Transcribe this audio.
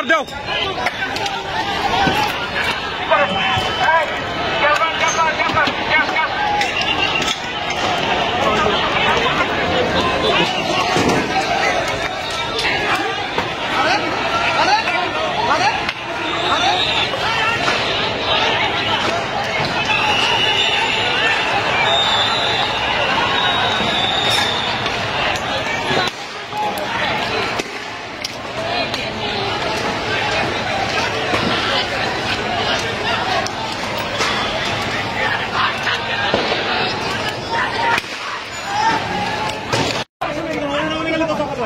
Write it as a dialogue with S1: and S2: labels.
S1: mordeu.